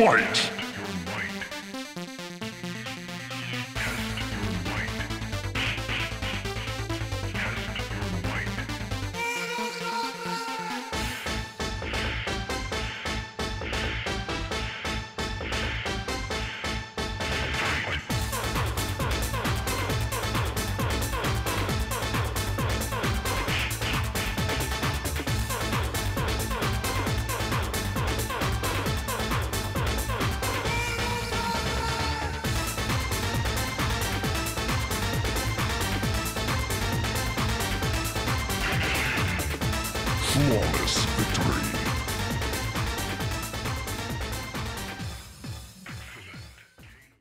Fight! Flawless victory.